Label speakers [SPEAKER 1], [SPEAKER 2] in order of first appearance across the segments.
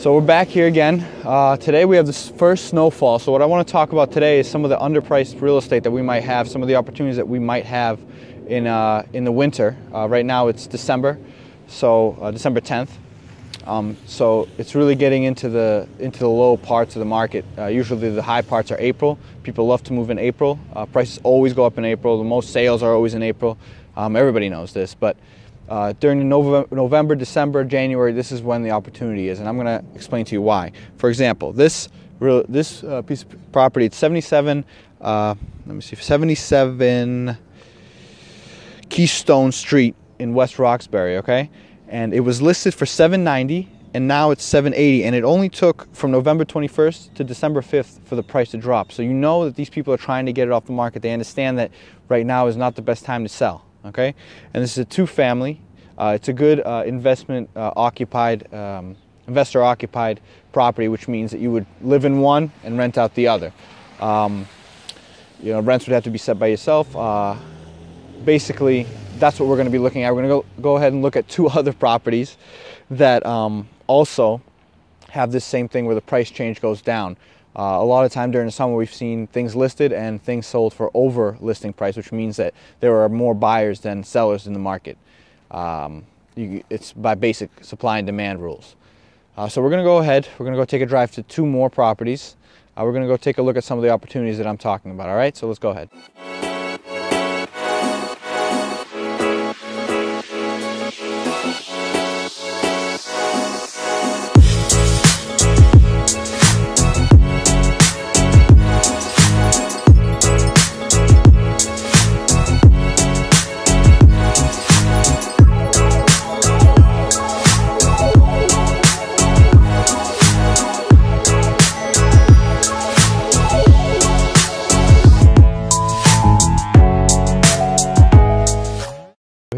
[SPEAKER 1] So we're back here again. Uh, today we have this first snowfall. So what I want to talk about today is some of the underpriced real estate that we might have, some of the opportunities that we might have in uh, in the winter. Uh, right now it's December, so uh, December 10th. Um, so it's really getting into the into the low parts of the market. Uh, usually the high parts are April. People love to move in April. Uh, prices always go up in April. The most sales are always in April. Um, everybody knows this, but uh, during November, November, December, January, this is when the opportunity is, and I'm going to explain to you why. For example, this this uh, piece of property, it's 77. Uh, let me see, 77 Keystone Street in West Roxbury. Okay, and it was listed for 790, and now it's 780, and it only took from November 21st to December 5th for the price to drop. So you know that these people are trying to get it off the market. They understand that right now is not the best time to sell okay? And this is a two family. Uh, it's a good uh, investment uh, occupied, um, investor occupied property, which means that you would live in one and rent out the other. Um, you know, rents would have to be set by yourself. Uh, basically, that's what we're going to be looking at. We're going to go, go ahead and look at two other properties that um, also have this same thing where the price change goes down. Uh, a lot of time during the summer, we've seen things listed and things sold for over listing price, which means that there are more buyers than sellers in the market. Um, you, it's by basic supply and demand rules. Uh, so we're going to go ahead. We're going to go take a drive to two more properties. Uh, we're going to go take a look at some of the opportunities that I'm talking about. All right, so let's go ahead.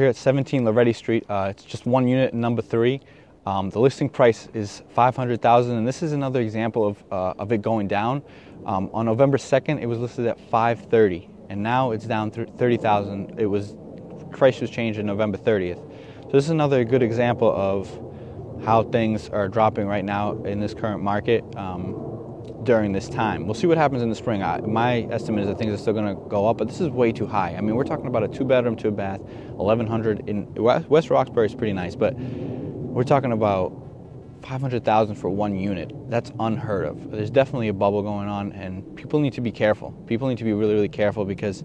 [SPEAKER 1] Here at 17 Loretti Street. Uh, it's just one unit, number three. Um, the listing price is 500,000, and this is another example of, uh, of it going down. Um, on November 2nd, it was listed at 530, and now it's down 30,000. It was price was changed on November 30th. So this is another good example of how things are dropping right now in this current market. Um, during this time. We'll see what happens in the spring. I, my estimate is that things are still going to go up, but this is way too high. I mean, we're talking about a two-bedroom, two-bath, 1,100 in West Roxbury is pretty nice, but we're talking about 500,000 for one unit. That's unheard of. There's definitely a bubble going on, and people need to be careful. People need to be really, really careful because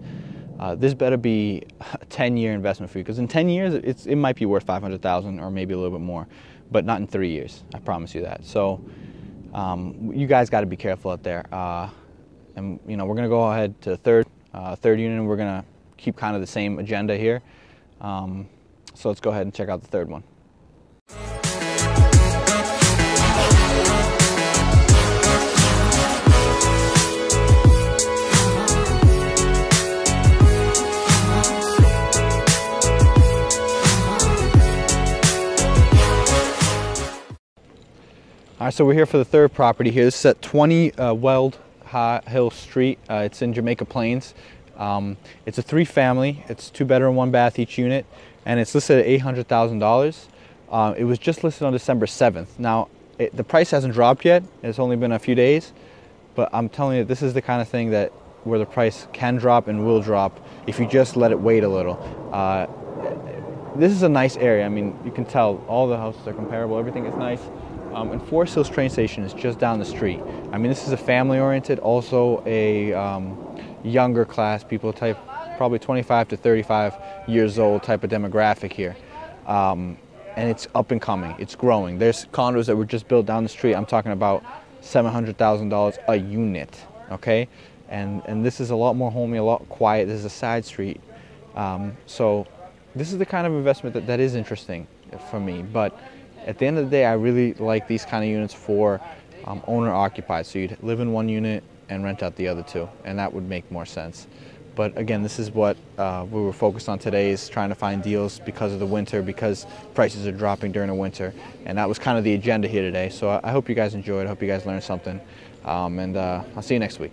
[SPEAKER 1] uh, this better be a 10-year investment for you. Because in 10 years, it's, it might be worth 500,000 or maybe a little bit more, but not in three years. I promise you that. So um, you guys got to be careful out there. Uh, and you know, we're going to go ahead to third, uh, third unit. We're going to keep kind of the same agenda here. Um, so let's go ahead and check out the third one. Right, so we're here for the third property here. This is at 20 uh, Weld Hill Street. Uh, it's in Jamaica Plains. Um, it's a three family. It's two bedroom, one bath each unit, and it's listed at $800,000. Uh, it was just listed on December 7th. Now, it, the price hasn't dropped yet. It's only been a few days, but I'm telling you, this is the kind of thing that where the price can drop and will drop if you just let it wait a little. Uh, this is a nice area. I mean, you can tell all the houses are comparable. Everything is nice. Um, and Forest Hills train station is just down the street. I mean, this is a family oriented, also a um, younger class, people type, probably 25 to 35 years old type of demographic here. Um, and it's up and coming, it's growing. There's condos that were just built down the street. I'm talking about $700,000 a unit, okay? And, and this is a lot more homey, a lot quiet. This is a side street. Um, so this is the kind of investment that, that is interesting for me. But at the end of the day, I really like these kind of units for um, owner occupied. So you'd live in one unit and rent out the other two, and that would make more sense. But again, this is what uh, we were focused on today is trying to find deals because of the winter, because prices are dropping during the winter. And that was kind of the agenda here today. So I hope you guys enjoyed. I hope you guys learned something. Um, and uh, I'll see you next week.